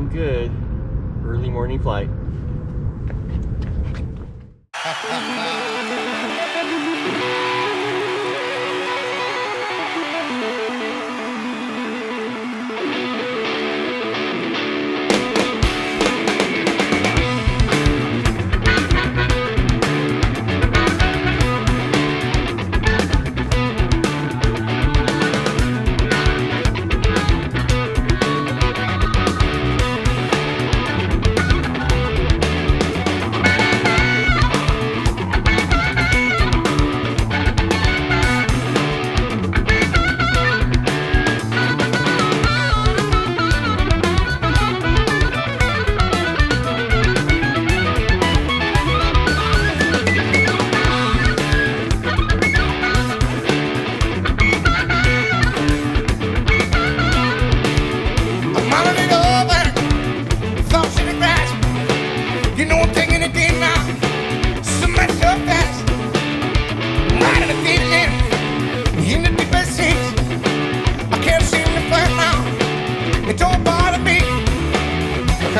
looking good. Early morning flight.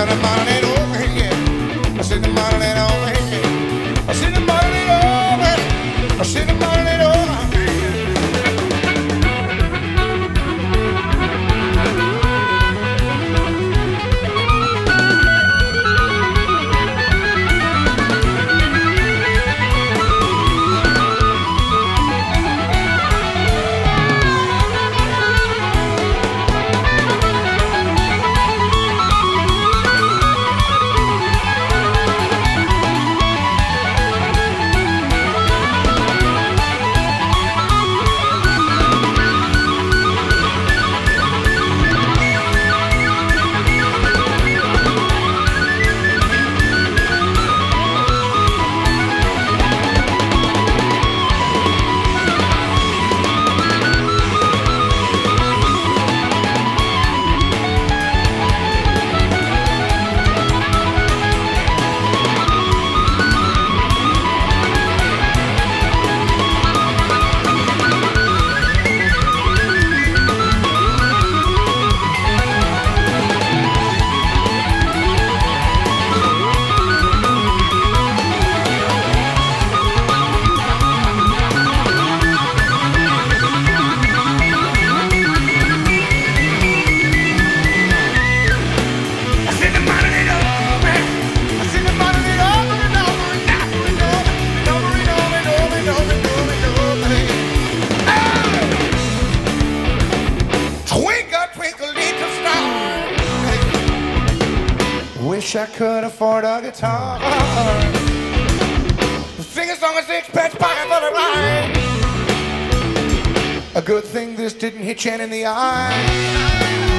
Turn the money over here. Sit the money over here. wish I could afford a guitar. Sing a song of sixpence pocket full of mine. A good thing this didn't hit Chan in the eye.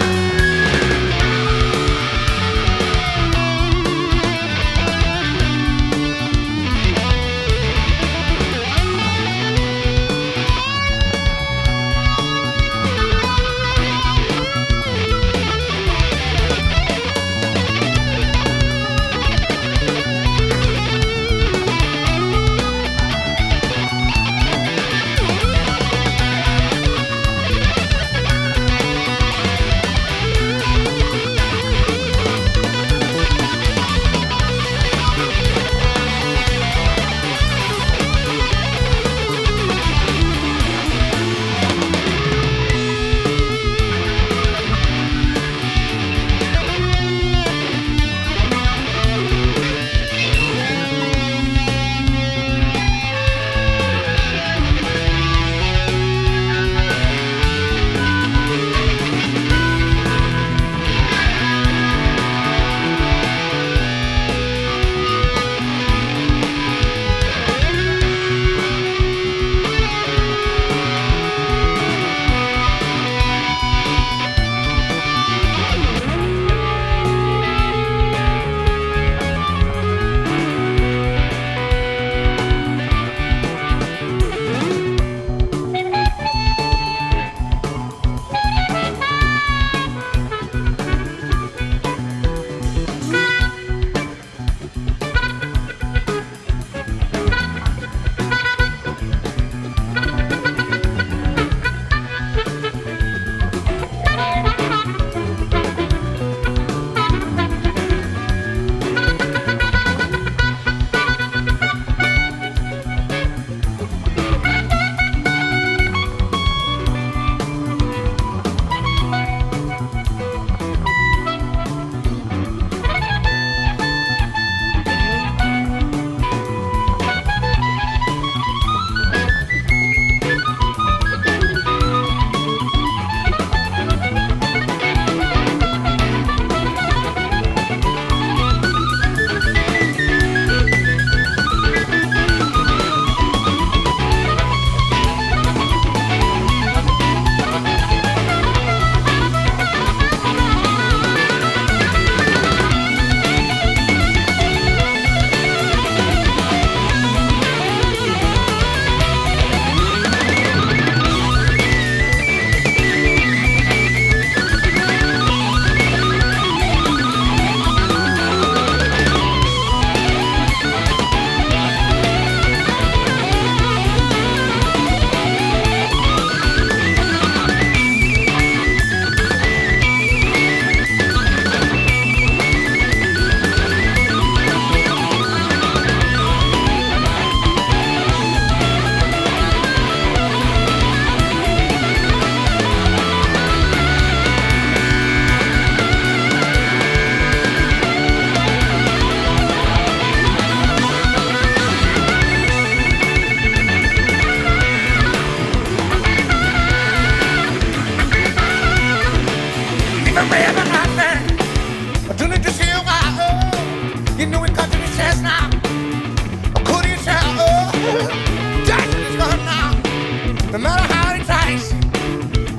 no matter how he tries.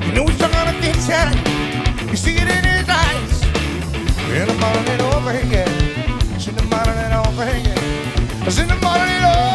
You know he's gonna get it. You see it in his eyes. In the morning over again. It's in the morning over again. It's in the morning over.